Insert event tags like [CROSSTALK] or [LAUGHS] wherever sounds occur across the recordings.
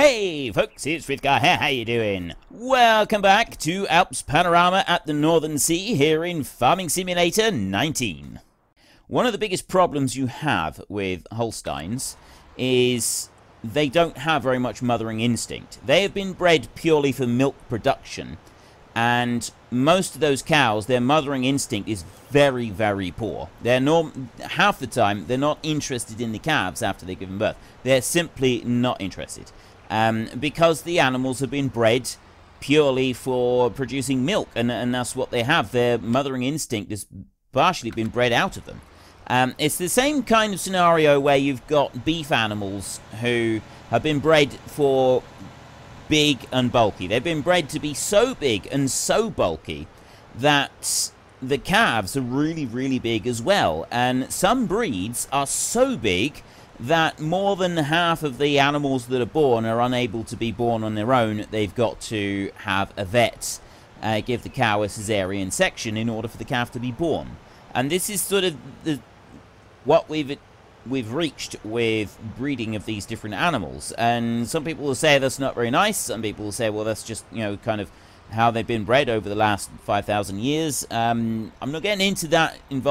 Hey folks, it's Frithgar here, how you doing? Welcome back to Alps Panorama at the Northern Sea here in Farming Simulator 19. One of the biggest problems you have with Holsteins is they don't have very much mothering instinct. They have been bred purely for milk production, and most of those cows, their mothering instinct is very, very poor. They're norm half the time they're not interested in the calves after they've given birth. They're simply not interested um, because the animals have been bred purely for producing milk, and, and that's what they have. Their mothering instinct has partially been bred out of them. Um, it's the same kind of scenario where you've got beef animals who have been bred for big and bulky. They've been bred to be so big and so bulky that the calves are really, really big as well. And some breeds are so big that more than half of the animals that are born are unable to be born on their own. They've got to have a vet uh, give the cow a cesarean section in order for the calf to be born. And this is sort of the, what we've we've reached with breeding of these different animals. And some people will say that's not very nice. Some people will say, well, that's just, you know, kind of how they've been bred over the last 5,000 years. Um, I'm not getting into that in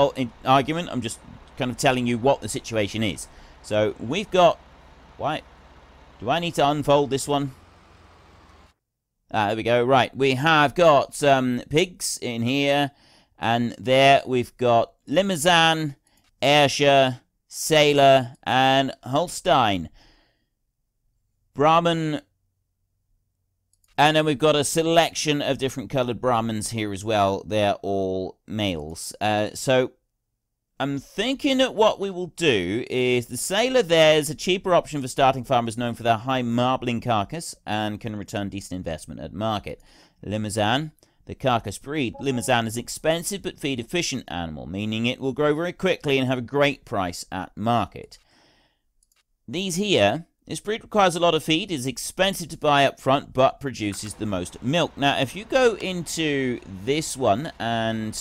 argument. I'm just kind of telling you what the situation is. So we've got... Why? Do I need to unfold this one? Ah, there we go. Right, we have got um, pigs in here. And there we've got Limousin, Ayrshire, Salers, and Holstein. Brahman. And then we've got a selection of different coloured Brahmans here as well. They're all males. Uh, so I'm thinking that what we will do is the Salers there is a cheaper option for starting farmers known for their high marbling carcass and can return decent investment at market. Limousin, the carcass breed. Limousin is expensive but feed efficient animal, meaning it will grow very quickly and have a great price at market. These here, this breed requires a lot of feed, is expensive to buy up front but produces the most milk. Now if you go into this one and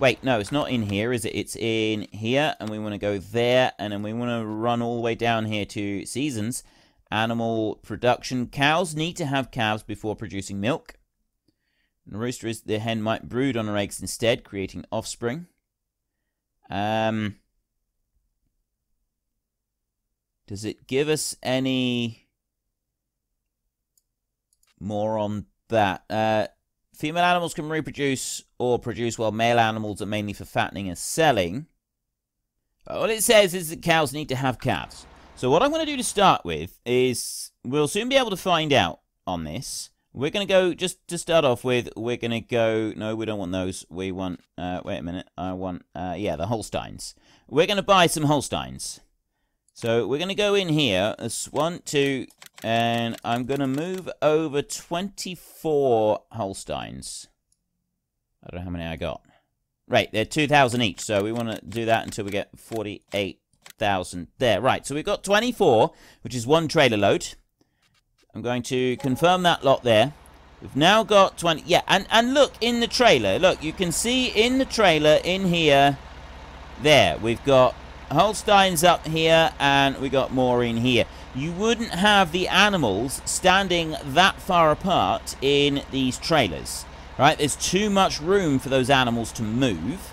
Wait, no, it's not in here, is it? It's in here, and we want to go there, and then we want to run all the way down here to seasons. Animal production. Cows need to have calves before producing milk. The rooster is the hen might brood on her eggs instead, creating offspring. Um, does it give us any more on that? Uh, Female animals can reproduce or produce while male animals are mainly for fattening and selling. All it says is that cows need to have calves. So what I'm going to do to start with is we'll soon be able to find out on this. We're going to go, just to start off with, we're going to go, no, we don't want those. We want, uh, wait a minute, I want, uh, yeah, the Holsteins. We're going to buy some Holsteins. So we're going to go in here. That's one, two, and I'm going to move over 24 Holsteins. I don't know how many I got. Right, they're 2,000 each, so we want to do that until we get 48,000 there. Right, so we've got 24, which is one trailer load. I'm going to confirm that lot there. We've now got 20. Yeah, and, and look, in the trailer, look, you can see in the trailer, in here, there, we've got Holstein's up here, and we got Maureen here. You wouldn't have the animals standing that far apart in these trailers, right? There's too much room for those animals to move,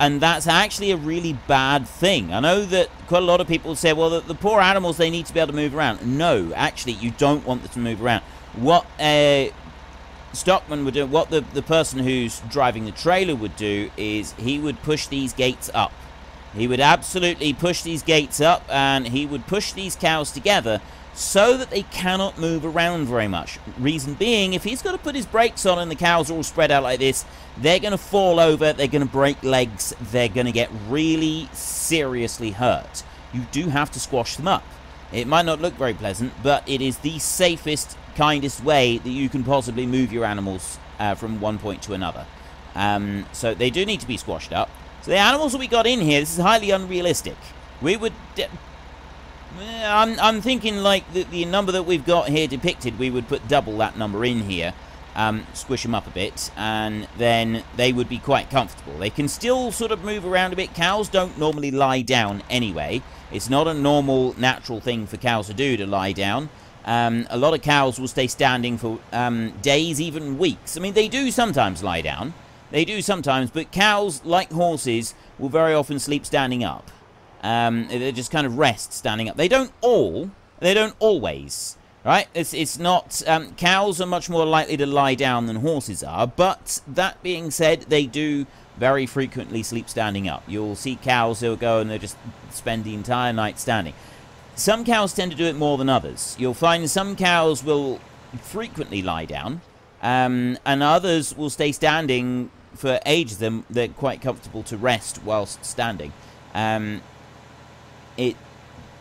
and that's actually a really bad thing. I know that quite a lot of people say, well, the, the poor animals, they need to be able to move around. No, actually, you don't want them to move around. What uh, Stockman would do, what the, the person who's driving the trailer would do, is he would push these gates up he would absolutely push these gates up and he would push these cows together so that they cannot move around very much. Reason being, if he's got to put his brakes on and the cows are all spread out like this, they're going to fall over, they're going to break legs, they're going to get really seriously hurt. You do have to squash them up. It might not look very pleasant, but it is the safest, kindest way that you can possibly move your animals uh, from one point to another. Um, so they do need to be squashed up. So the animals that we got in here, this is highly unrealistic. We would... I'm, I'm thinking like the, the number that we've got here depicted, we would put double that number in here. um, squish them up a bit, and then they would be quite comfortable. They can still sort of move around a bit. Cows don't normally lie down anyway. It's not a normal, natural thing for cows to do to lie down. Um, a lot of cows will stay standing for um, days, even weeks. I mean, they do sometimes lie down. They do sometimes, but cows, like horses, will very often sleep standing up. Um, they just kind of rest standing up. They don't all. They don't always. Right? It's, it's not... Um, cows are much more likely to lie down than horses are, but that being said, they do very frequently sleep standing up. You'll see cows who'll go and they'll just spend the entire night standing. Some cows tend to do it more than others. You'll find some cows will frequently lie down, um, and others will stay standing for ages. They're, they're quite comfortable to rest whilst standing. Um, it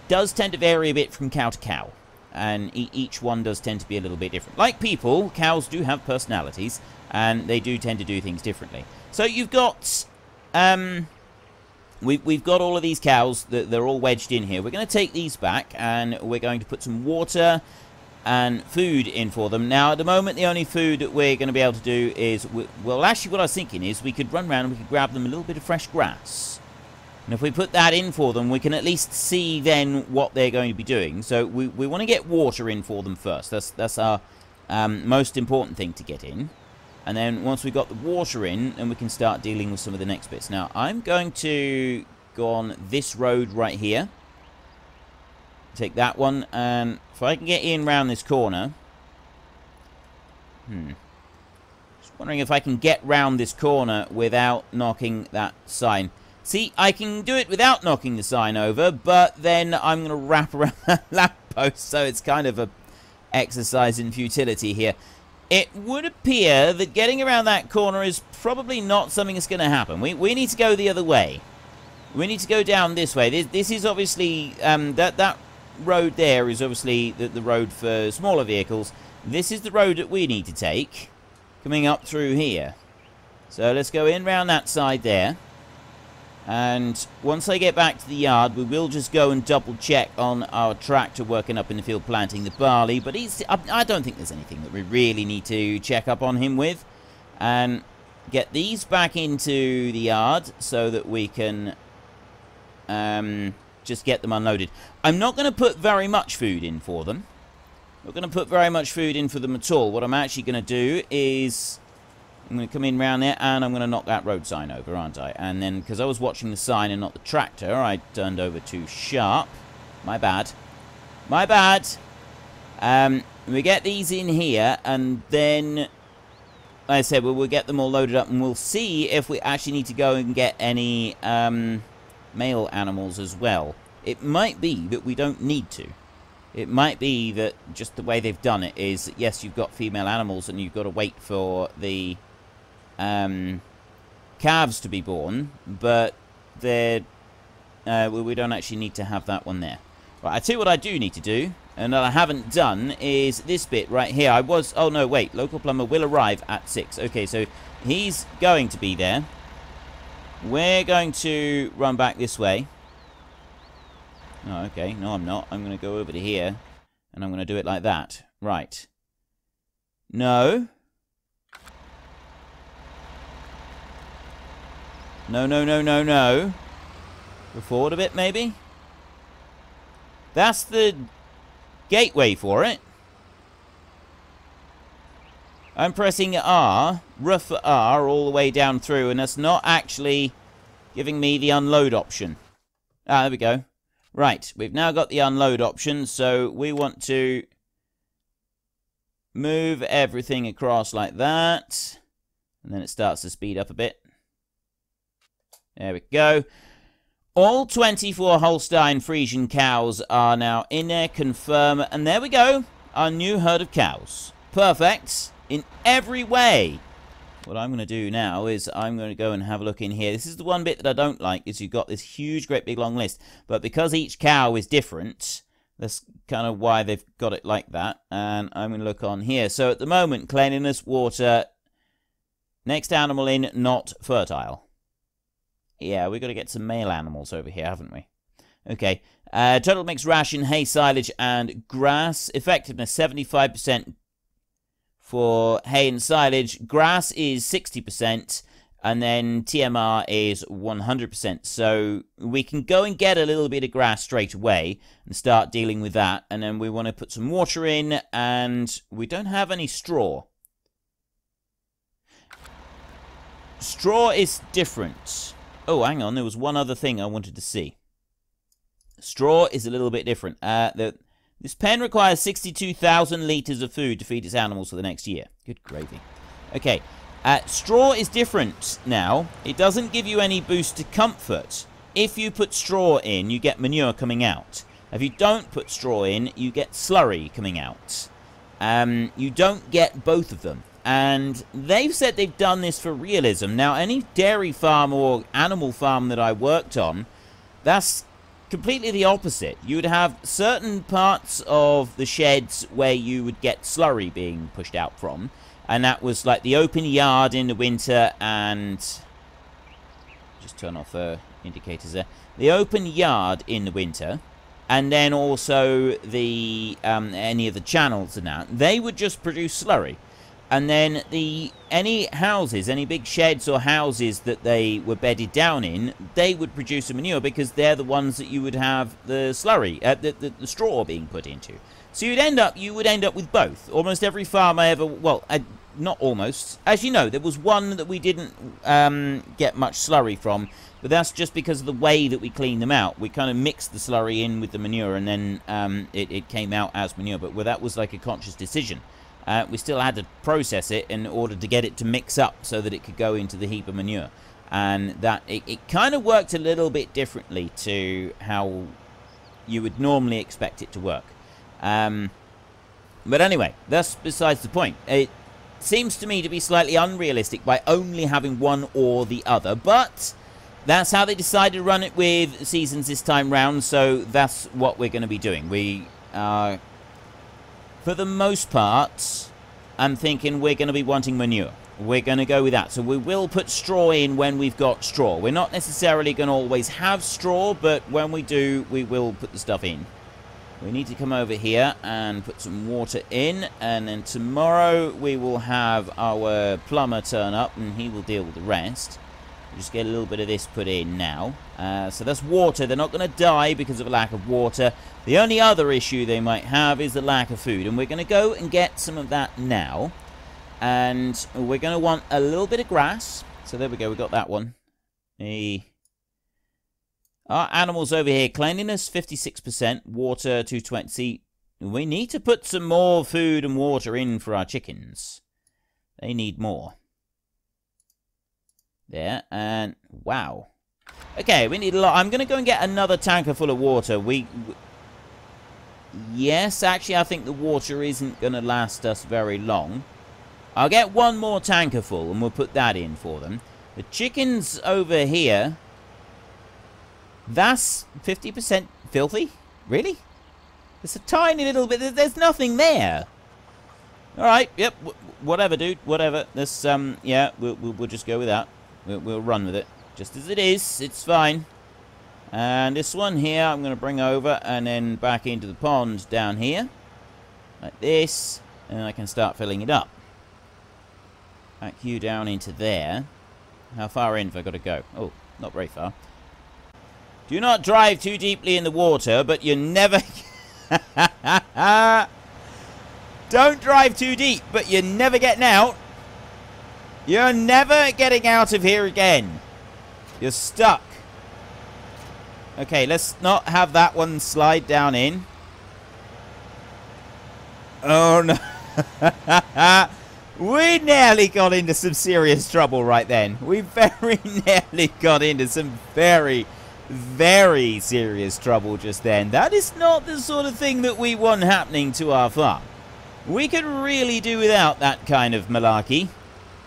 does tend to vary a bit from cow to cow and e each one does tend to be a little bit different. Like people, cows do have personalities, and they do tend to do things differently. So you've got, um, we've, we've got all of these cows, that they're all wedged in here. We're going to take these back, and we're going to put some water and food in for them. Now, at the moment, the only food that we're going to be able to do is, well, actually what I was thinking is we could run around and we could grab them a little bit of fresh grass. And if we put that in for them, we can at least see then what they're going to be doing. So we, we want to get water in for them first. That's, that's our um, most important thing to get in. And then once we've got the water in, then we can start dealing with some of the next bits. Now, I'm going to go on this road right here. Take that one, and if I can get in round this corner... Hmm. Just wondering if I can get round this corner without knocking that sign. See, I can do it without knocking the sign over, but then I'm going to wrap [LAUGHS] around that lamppost, so it's kind of a exercise in futility here. It would appear that getting around that corner is probably not something that's going to happen. We, we need to go the other way. We need to go down this way. This, this is obviously, um, that, that road there is obviously the, the road for smaller vehicles. This is the road that we need to take, coming up through here. So let's go in round that side there. And once I get back to the yard, we will just go and double check on our tractor working up in the field planting the barley. But he's, I don't think there's anything that we really need to check up on him with. And get these back into the yard so that we can um, just get them unloaded. I'm not going to put very much food in for them. We're not going to put very much food in for them at all. What I'm actually going to do is I'm going to come in round there and I'm going to knock that road sign over, aren't I? And then, because I was watching the sign and not the tractor, I turned over too sharp. My bad. My bad. Um, we get these in here and then, like I said, we'll, we'll get them all loaded up and we'll see if we actually need to go and get any um, male animals as well. It might be that we don't need to. It might be that just the way they've done it is, that yes, you've got female animals and you've got to wait for the um, calves to be born, but uh, we don't actually need to have that one there. Right, I tell you what I do need to do, and that I haven't done, is this bit right here. I was, oh no, wait, local plumber will arrive at 6. Okay, so he's going to be there. We're going to run back this way. Oh, okay, no I'm not. I'm going to go over to here, and I'm going to do it like that. Right. No. No, no, no, no, no. Go forward a bit, maybe? That's the gateway for it. I'm pressing R, rough R, all the way down through, and that's not actually giving me the unload option. Ah, there we go. Right, we've now got the unload option, so we want to move everything across like that. And then it starts to speed up a bit. There we go. All 24 Holstein Friesian cows are now in there, confirm, and there we go. Our new herd of cows. Perfect in every way. What I'm going to do now is I'm going to go and have a look in here. This is the one bit that I don't like, is you've got this huge, great big long list. But because each cow is different, that's kind of why they've got it like that. And I'm going to look on here. So at the moment, cleanliness, water, next animal in, not fertile. Yeah, we've got to get some male animals over here, haven't we? Okay. Uh, total mixed ration, hay, silage, and grass. Effectiveness, 75%. For hay and silage. Grass is 60%, and then TMR is 100%. So we can go and get a little bit of grass straight away and start dealing with that. And then we want to put some water in, and we don't have any straw. Straw is different. Oh, hang on, there was one other thing I wanted to see. Straw is a little bit different. Uh, the, this pen requires 62,000 litres of food to feed its animals for the next year. Good gravy. Okay, uh, straw is different now. It doesn't give you any boost to comfort. If you put straw in, you get manure coming out. If you don't put straw in, you get slurry coming out. Um, you don't get both of them. And they've said they've done this for realism. Now, any dairy farm or animal farm that I worked on, that's completely the opposite. You would have certain parts of the sheds where you would get slurry being pushed out from. And that was like the open yard in the winter and... Just turn off the indicators there. The open yard in the winter and then also the um, any of the channels and that, they would just produce slurry and then the any houses, any big sheds or houses that they were bedded down in, they would produce a manure because they're the ones that you would have the slurry, uh, the, the, the, straw being put into. So you'd end up, you would end up with both. Almost every farm I ever, well, uh, not almost. As you know, there was one that we didn't um, get much slurry from, but that's just because of the way that we cleaned them out. We kind of mixed the slurry in with the manure, and then um, it, it came out as manure. But well, that was like a conscious decision. Uh, we still had to process it in order to get it to mix up so that it could go into the heap of manure. And that it, it kind of worked a little bit differently to how you would normally expect it to work. Um, but anyway, that's besides the point. It seems to me to be slightly unrealistic by only having one or the other, but that's how they decided to run it with seasons this time round, so that's what we're going to be doing. We are for the most part, I'm thinking we're going to be wanting manure. We're going to go with that. So we will put straw in when we've got straw. We're not necessarily going to always have straw, but when we do, we will put the stuff in. We need to come over here and put some water in, and then tomorrow we will have our plumber turn up, and he will deal with the rest. Just get a little bit of this put in now. Uh, so that's water. They're not going to die because of a lack of water. The only other issue they might have is the lack of food. And we're going to go and get some of that now. And we're going to want a little bit of grass. So there we go. We got that one. The Our animals over here. Cleanliness, 56%. Water, 220. We need to put some more food and water in for our chickens. They need more. There, and wow. Okay, we need a lot. I'm going to go and get another tanker full of water. We, we Yes, actually, I think the water isn't going to last us very long. I'll get one more tanker full, and we'll put that in for them. The chickens over here... That's 50% filthy? Really? It's a tiny little bit... There's nothing there. Alright, yep, whatever, dude, whatever. This, um, yeah, we'll, we'll, we'll just go with that. We'll, we'll run with it. Just as it is, it's fine. And this one here, I'm going to bring over and then back into the pond down here. Like this. And I can start filling it up. Back you down into there. How far in have I got to go? Oh, not very far. Do not drive too deeply in the water, but you never... [LAUGHS] Don't drive too deep, but you're never getting out. You're never getting out of here again. You're stuck. Okay, let's not have that one slide down in. Oh, no. [LAUGHS] we nearly got into some serious trouble right then. We very [LAUGHS] nearly got into some very, very serious trouble just then. That is not the sort of thing that we want happening to our farm. We could really do without that kind of malarkey.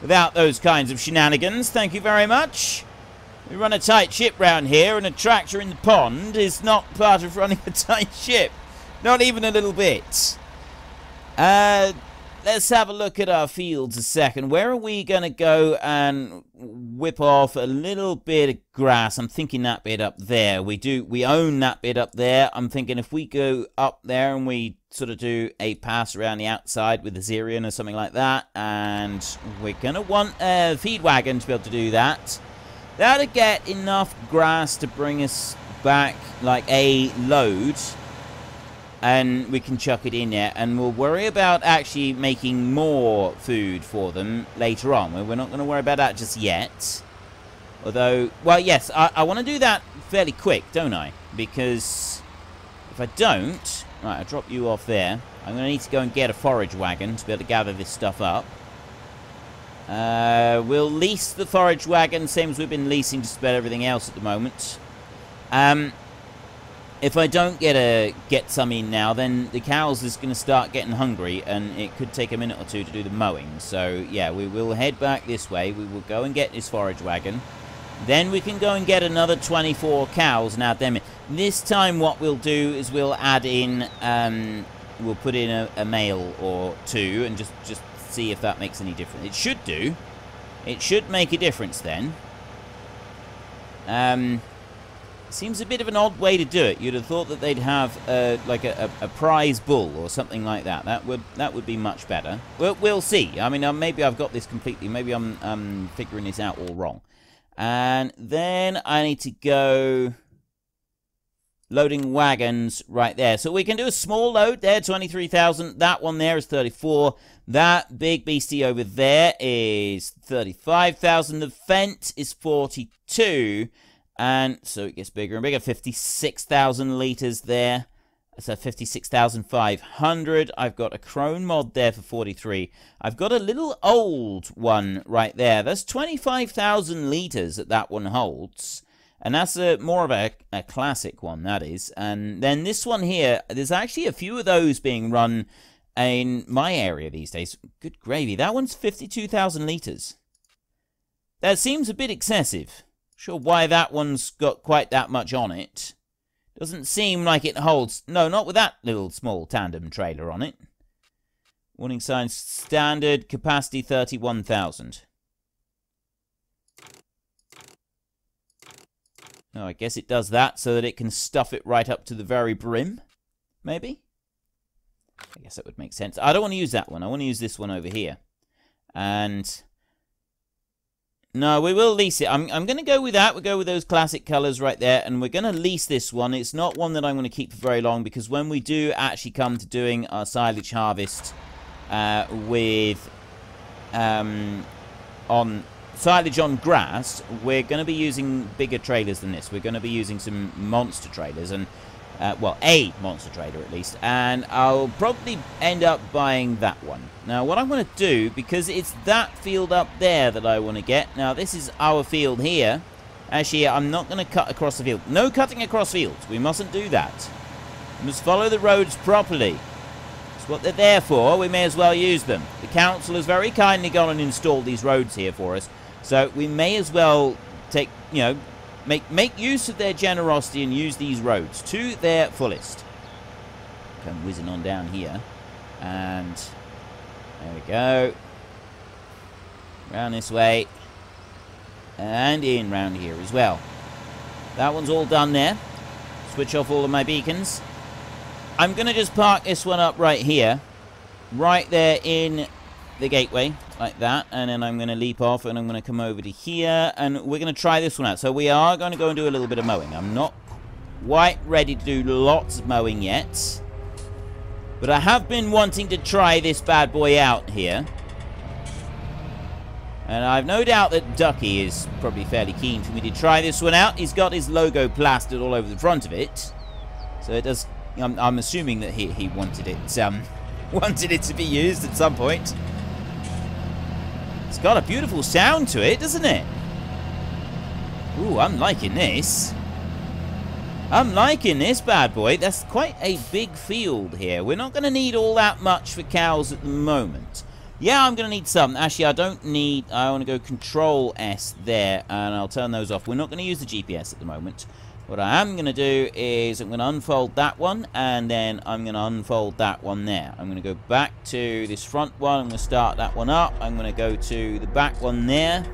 Without those kinds of shenanigans, thank you very much. We run a tight ship round here, and a tractor in the pond is not part of running a [LAUGHS] tight ship. Not even a little bit. Uh, let's have a look at our fields a second. Where are we going to go and whip off a little bit of grass? I'm thinking that bit up there. We do. We own that bit up there. I'm thinking if we go up there and we sort of do a pass around the outside with the Xerion or something like that. And we're going to want a feed wagon to be able to do that. That'll get enough grass to bring us back like a load. And we can chuck it in there. And we'll worry about actually making more food for them later on. We're not going to worry about that just yet. Although, well, yes, I, I want to do that fairly quick, don't I? Because if I don't... Right, I'll drop you off there. I'm going to need to go and get a forage wagon to be able to gather this stuff up. Uh, we'll lease the forage wagon, same as we've been leasing just about everything else at the moment. Um, if I don't get a get some in now, then the cows is going to start getting hungry, and it could take a minute or two to do the mowing. So, yeah, we will head back this way. We will go and get this forage wagon. Then we can go and get another 24 cows and add them in. This time what we'll do is we'll add in, um, we'll put in a, a male or two and just, just see if that makes any difference. It should do. It should make a difference then. Um, seems a bit of an odd way to do it. You'd have thought that they'd have uh, like a, a, a, prize bull or something like that. That would that would be much better. Well, we'll see. I mean, uh, maybe I've got this completely. Maybe I'm um, figuring this out all wrong. And then I need to go loading wagons right there. So we can do a small load there, 23,000. That one there is 34. That big beastie over there is 35,000. The Fendt is 42. And so it gets bigger and bigger. 56,000 litres there. So 56,500. I've got a Krone mod there for 43. I've got a little old one right there. That's 25,000 litres that that one holds. And that's a, more of a, a classic one, that is. And then this one here, there's actually a few of those being run in my area these days. Good gravy. That one's 52,000 litres. That seems a bit excessive. Sure why that one's got quite that much on it. Doesn't seem like it holds... No, not with that little small tandem trailer on it. Warning signs standard, capacity 31,000. Oh, I guess it does that so that it can stuff it right up to the very brim. Maybe? I guess that would make sense. I don't want to use that one. I want to use this one over here. And no, we will lease it. I'm, I'm going to go with that. We'll go with those classic colours right there. And we're going to lease this one. It's not one that I'm going to keep for very long. Because when we do actually come to doing our silage harvest uh, with... Um, on silage on grass, we're going to be using bigger trailers than this. We're going to be using some monster trailers. And uh, well, a monster trader at least. And I'll probably end up buying that one. Now, what I'm going to do, because it's that field up there that I want to get. Now, this is our field here. Actually, I'm not going to cut across the field. No cutting across fields. We mustn't do that. We must follow the roads properly. It's what they're there for. We may as well use them. The council has very kindly gone and installed these roads here for us. So we may as well take, you know, Make, make use of their generosity and use these roads to their fullest. Come whizzing on down here. And there we go. Round this way. And in round here as well. That one's all done there. Switch off all of my beacons. I'm going to just park this one up right here. Right there in the gateway like that and then I'm going to leap off and I'm going to come over to here and we're going to try this one out so we are going to go and do a little bit of mowing I'm not quite ready to do lots of mowing yet but I have been wanting to try this bad boy out here and I've no doubt that Ducky is probably fairly keen for me to try this one out he's got his logo plastered all over the front of it so it does I'm, I'm assuming that he, he wanted it um, [LAUGHS] wanted it to be used at some point it's got a beautiful sound to it, doesn't it? Ooh, I'm liking this. I'm liking this bad boy. That's quite a big field here. We're not going to need all that much for cows at the moment. Yeah, I'm going to need some. Actually, I don't need... I want to go Control S there, and I'll turn those off. We're not going to use the GPS at the moment. What I am going to do is I'm going to unfold that one, and then I'm going to unfold that one there. I'm going to go back to this front one. I'm going to start that one up. I'm going to go to the back one there,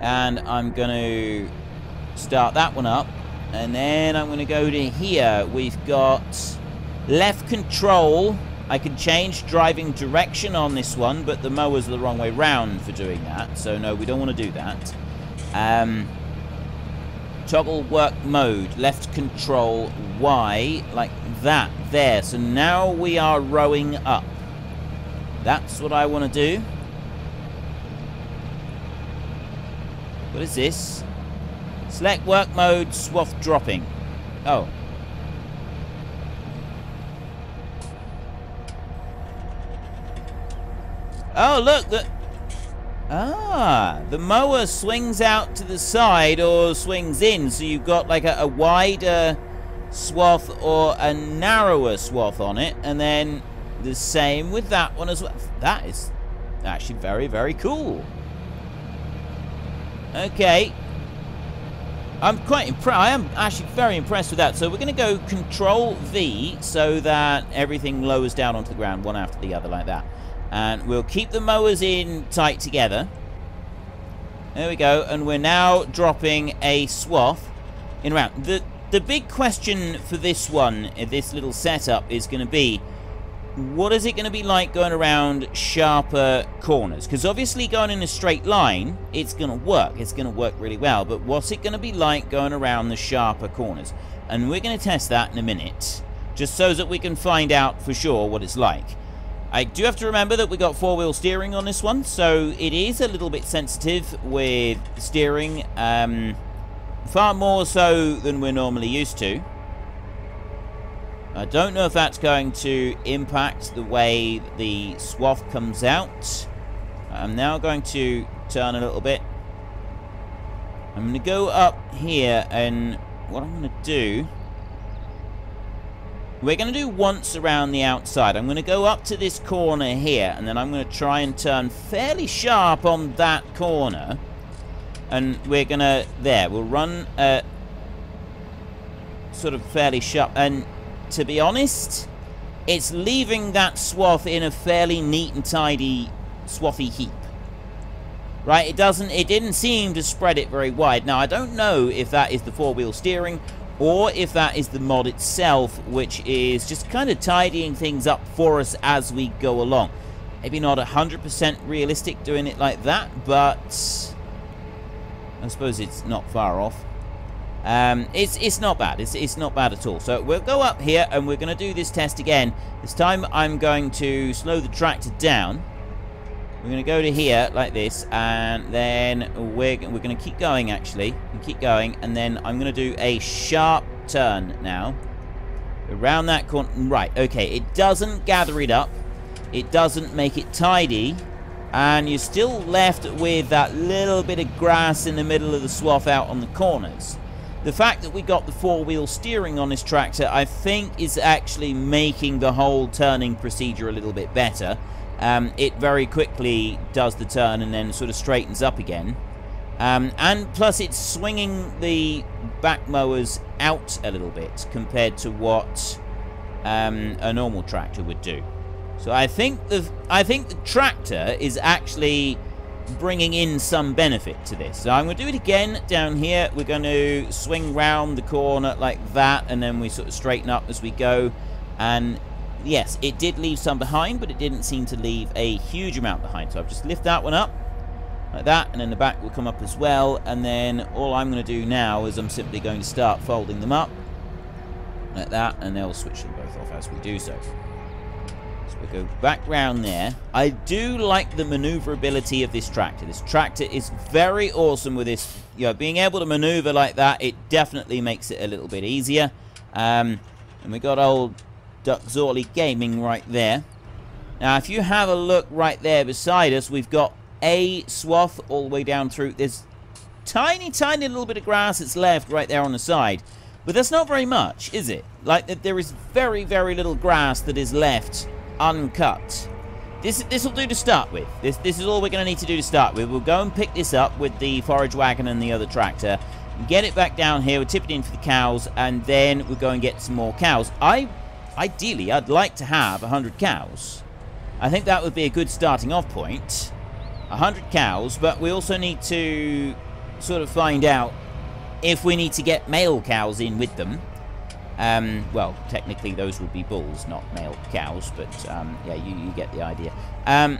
and I'm going to start that one up. And then I'm going to go to here. We've got Left control, I can change driving direction on this one, but the mower's the wrong way round for doing that. So no, we don't want to do that. Um, toggle work mode, left control Y, like that, there. So now we are rowing up. That's what I want to do. What is this? Select work mode, swath dropping. Oh. Oh, look, the... Ah, the mower swings out to the side or swings in, so you've got like a, a wider swath or a narrower swath on it, and then the same with that one as well. That is actually very, very cool. Okay. I'm quite impressed. I am actually very impressed with that. So we're going to go Control V so that everything lowers down onto the ground one after the other like that. And we'll keep the mowers in tight together. There we go. And we're now dropping a swath in around. The, the big question for this one, this little setup, is going to be what is it going to be like going around sharper corners? Because obviously going in a straight line, it's going to work. It's going to work really well. But what's it going to be like going around the sharper corners? And we're going to test that in a minute, just so that we can find out for sure what it's like. I do have to remember that we got four-wheel steering on this one, so it is a little bit sensitive with steering, um, far more so than we're normally used to. I don't know if that's going to impact the way the swath comes out. I'm now going to turn a little bit. I'm going to go up here and what I'm going to do... We're going to do once around the outside. I'm going to go up to this corner here and then I'm going to try and turn fairly sharp on that corner. And we're going to... There, we'll run uh, sort of fairly sharp. And to be honest, it's leaving that swath in a fairly neat and tidy swathy heap. Right, it doesn't, it didn't seem to spread it very wide. Now, I don't know if that is the four-wheel steering or if that is the mod itself, which is just kind of tidying things up for us as we go along. Maybe not 100% realistic doing it like that, but I suppose it's not far off. Um, it's, it's not bad. It's, it's not bad at all. So we'll go up here and we're going to do this test again. This time I'm going to slow the tractor down. We're going to go to here like this and then we're, we're going to keep going actually. Keep going and then I'm going to do a sharp turn now. Around that corner. Right, okay. It doesn't gather it up. It doesn't make it tidy. And you're still left with that little bit of grass in the middle of the swath out on the corners. The fact that we got the four-wheel steering on this tractor, I think, is actually making the whole turning procedure a little bit better. Um, it very quickly does the turn and then sort of straightens up again. Um, and plus it's swinging the back mowers out a little bit compared to what um, a normal tractor would do. So I think the I think the tractor is actually bringing in some benefit to this. So I'm going to do it again down here. We're going to swing round the corner like that, and then we sort of straighten up as we go. And yes, it did leave some behind, but it didn't seem to leave a huge amount behind. So I've just lift that one up like that, and then the back will come up as well. And then all I'm going to do now is I'm simply going to start folding them up like that, and they'll switch them both off as we do so. We go back round there. I do like the maneuverability of this tractor. This tractor is very awesome with this. You know, being able to maneuver like that, it definitely makes it a little bit easier. Um, and we got old Duck Zorley Gaming right there. Now, if you have a look right there beside us, we've got a swath all the way down through. There's tiny, tiny little bit of grass that's left right there on the side. But that's not very much, is it? Like, that there is very, very little grass that is left uncut. This this will do to start with. This this is all we're going to need to do to start with. We'll go and pick this up with the forage wagon and the other tractor. Get it back down here. We'll tip it in for the cows, and then we'll go and get some more cows. I ideally I'd like to have 100 cows. I think that would be a good starting off point. 100 cows, but we also need to sort of find out if we need to get male cows in with them. Um, well, technically those would be bulls, not male cows, but um, yeah, you, you get the idea. Um,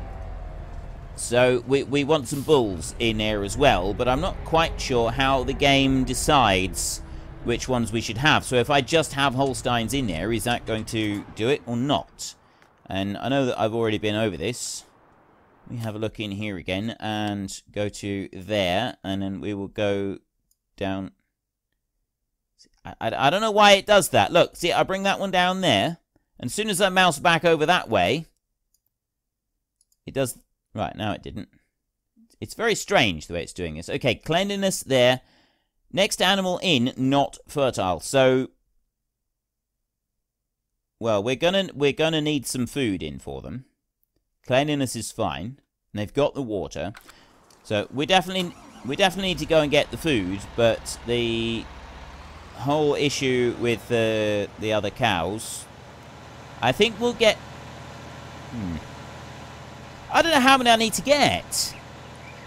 so we, we want some bulls in there as well, but I'm not quite sure how the game decides which ones we should have. So if I just have Holsteins in there, is that going to do it or not? And I know that I've already been over this. We have a look in here again and go to there, and then we will go down. I, I, I don't know why it does that. Look, see, I bring that one down there, and as soon as I mouse back over that way, it does Right, now it didn't. It's very strange the way it's doing this. Okay, cleanliness there. Next animal in, not fertile. So, well, we're gonna we're gonna need some food in for them. Cleanliness is fine. they've got the water. So we definitely we definitely need to go and get the food, but the whole issue with the the other cows, I think we'll get. Hmm. I don't know how many I need to get.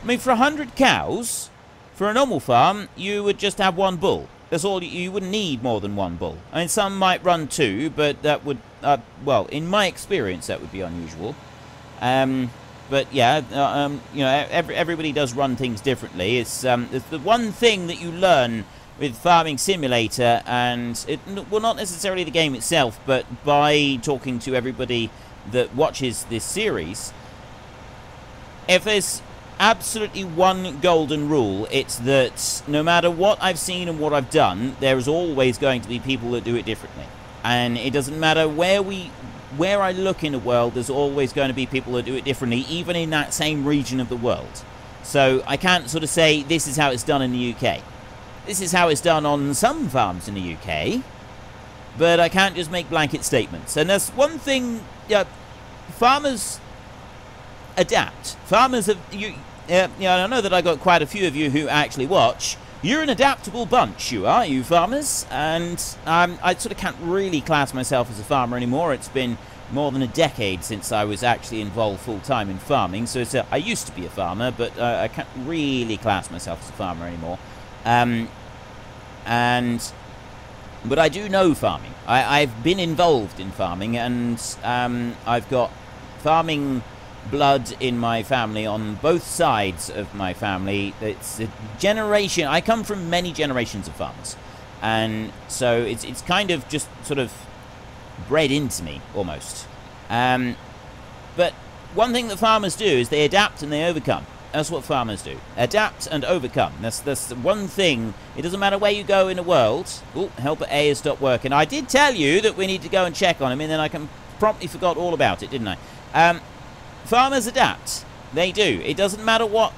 I mean, for 100 cows, for a normal farm, you would just have one bull. That's all. You wouldn't need more than one bull. I mean, some might run two, but that would, uh, well, in my experience, that would be unusual. Um, but yeah, uh, um, you know, every, everybody does run things differently. It's, um, it's the one thing that you learn with Farming Simulator, and it, well, not necessarily the game itself, but by talking to everybody that watches this series, if there's absolutely one golden rule, it's that no matter what I've seen and what I've done, there is always going to be people that do it differently. And it doesn't matter where we where I look in the world, there's always going to be people that do it differently, even in that same region of the world. So I can't sort of say this is how it's done in the UK. This is how it's done on some farms in the UK, but I can't just make blanket statements. And that's one thing, farmers adapt. Farmers have you. Yeah, I know that I got quite a few of you who actually watch. You're an adaptable bunch, you are, you farmers. And um, I sort of can't really class myself as a farmer anymore. It's been more than a decade since I was actually involved full time in farming. So a, I used to be a farmer, but uh, I can't really class myself as a farmer anymore. Um, and but I do know farming. I, have been involved in farming, and um, I've got farming blood in my family on both sides of my family. It's a generation. I come from many generations of farmers, and so it's it's kind of just sort of bred into me almost. Um, but one thing that farmers do is they adapt and they overcome. That's what farmers do. Adapt and overcome. That's that's one thing. It doesn't matter where you go in the world. Oh, helper A has stopped working. I did tell you that we need to go and check on him, and then I can promptly forgot all about it, didn't I? Um, Farmers adapt. They do. It doesn't matter what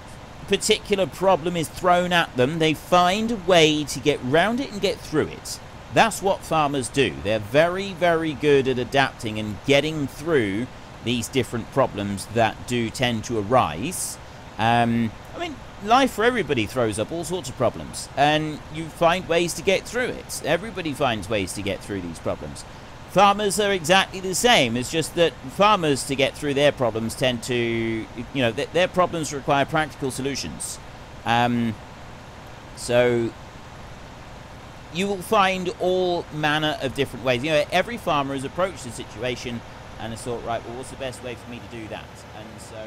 particular problem is thrown at them, they find a way to get round it and get through it. That's what farmers do. They're very, very good at adapting and getting through these different problems that do tend to arise. Um, I mean, life for everybody throws up all sorts of problems, and you find ways to get through it. Everybody finds ways to get through these problems. Farmers are exactly the same. It's just that farmers, to get through their problems, tend to, you know, th their problems require practical solutions. Um, so you will find all manner of different ways. You know, every farmer has approached the situation and has thought, right, well, what's the best way for me to do that? And so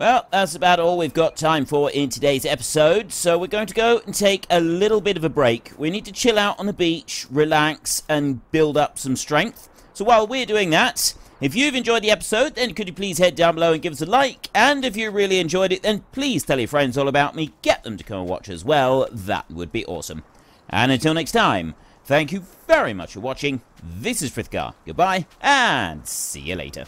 well, that's about all we've got time for in today's episode, so we're going to go and take a little bit of a break. We need to chill out on the beach, relax, and build up some strength. So while we're doing that, if you've enjoyed the episode, then could you please head down below and give us a like? And if you really enjoyed it, then please tell your friends all about me. Get them to come and watch as well. That would be awesome. And until next time, thank you very much for watching. This is Frithgar. Goodbye, and see you later.